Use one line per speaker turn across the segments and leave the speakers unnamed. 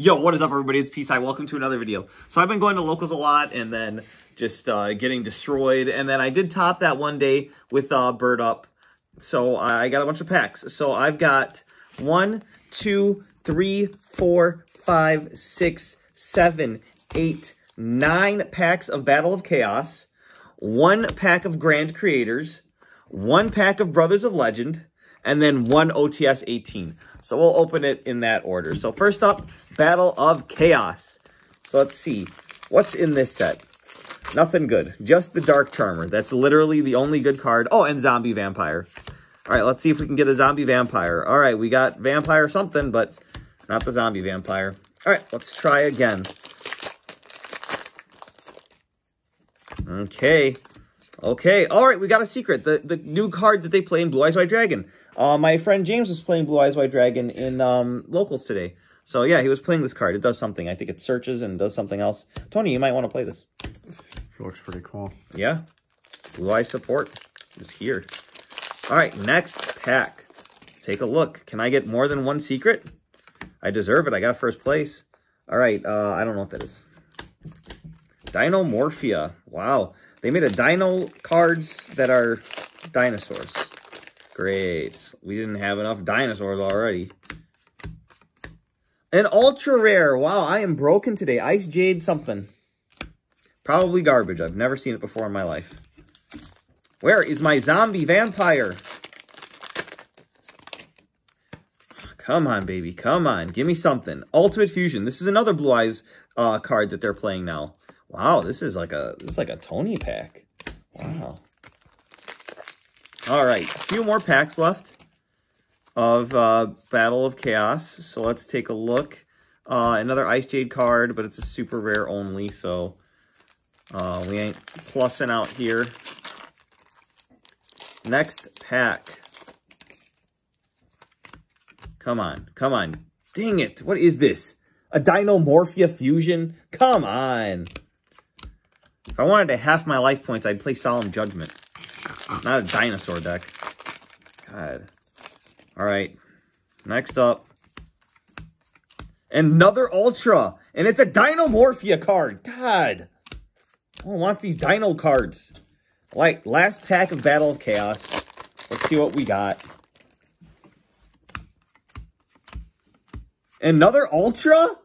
Yo, what is up, everybody? It's Peace High. Welcome to another video. So I've been going to locals a lot and then just uh, getting destroyed. And then I did top that one day with uh, Bird Up. So I got a bunch of packs. So I've got one, two, three, four, five, six, seven, eight, nine packs of Battle of Chaos, one pack of Grand Creators, one pack of Brothers of Legend, and then one OTS 18. So we'll open it in that order. So first up, Battle of Chaos. So let's see. What's in this set? Nothing good. Just the Dark Charmer. That's literally the only good card. Oh, and Zombie Vampire. All right, let's see if we can get a Zombie Vampire. All right, we got Vampire something, but not the Zombie Vampire. All right, let's try again. Okay. Okay. All right, we got a secret. The the new card that they play in Blue Eyes White Dragon. Uh, my friend James was playing Blue Eyes White Dragon in um, locals today. So yeah, he was playing this card. It does something. I think it searches and does something else. Tony, you might want to play this.
It looks pretty cool.
Yeah. Blue Eye support is here. All right, next pack. Let's take a look. Can I get more than one secret? I deserve it. I got first place. All right, uh, I don't know what that is. Dinomorphia. Wow. They made a dino cards that are dinosaurs. Great. We didn't have enough dinosaurs already. An ultra rare. Wow, I am broken today. Ice Jade something. Probably garbage. I've never seen it before in my life. Where is my zombie vampire? Come on, baby. Come on. Give me something. Ultimate Fusion. This is another Blue Eyes uh, card that they're playing now. Wow, this is like a this is like a Tony pack. Wow. All right, a few more packs left of uh, Battle of Chaos. So let's take a look. Uh, another Ice Jade card, but it's a super rare only, so uh, we ain't plussing out here. Next pack. Come on, come on. Dang it, what is this? A Dinomorphia Fusion? Come on. If I wanted to half my life points, I'd play Solemn Judgment. Not a dinosaur deck. God. All right. Next up. Another Ultra. And it's a Dinomorphia card. God. Oh, I want these Dino cards. Like, last pack of Battle of Chaos. Let's see what we got. Another Ultra?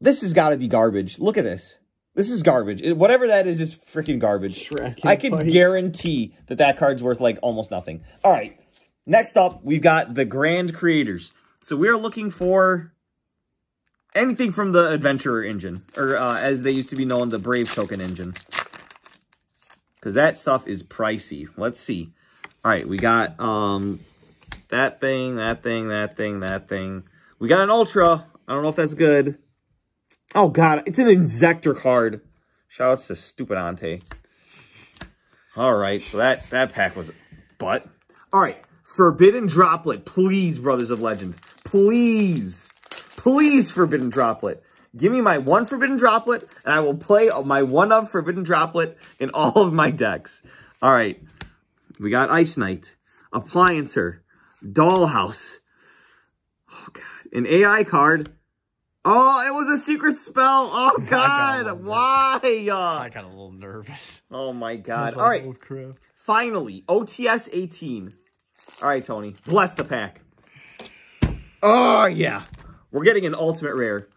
This has got to be garbage. Look at this. This is garbage. It, whatever that is is freaking garbage. I can fight. guarantee that that card's worth like almost nothing. All right. Next up, we've got the Grand Creators. So we are looking for anything from the Adventurer engine, or uh, as they used to be known, the Brave Token engine. Because that stuff is pricey. Let's see. All right, we got um that thing, that thing, that thing, that thing. We got an Ultra. I don't know if that's good. Oh, God. It's an Inzektor card. Shout out to Stupid Ante. All right. So that, that pack was butt. All right. Forbidden Droplet. Please, Brothers of Legend. Please. Please, Forbidden Droplet. Give me my one Forbidden Droplet, and I will play my one of Forbidden Droplet in all of my decks. All right. We got Ice Knight, Appliancer, Dollhouse. Oh, God. An AI card. Oh, it was a secret spell. Oh, God. Why?
I got a little nervous.
Oh, my God. All right. Finally, OTS 18. All right, Tony. Bless the pack. Oh, yeah. We're getting an ultimate rare.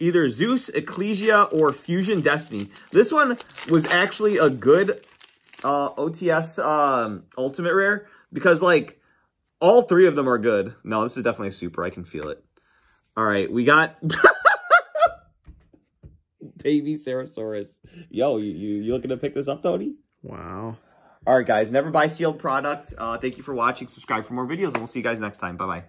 Either Zeus, Ecclesia, or Fusion Destiny. This one was actually a good uh, OTS um, ultimate rare because, like, all three of them are good. No, this is definitely a super. I can feel it. All right, we got Babycerasaurus. Yo, you, you, you looking to pick this up, Tony?
Wow.
All right, guys. Never buy sealed products. Uh, thank you for watching. Subscribe for more videos, and we'll see you guys next time. Bye-bye.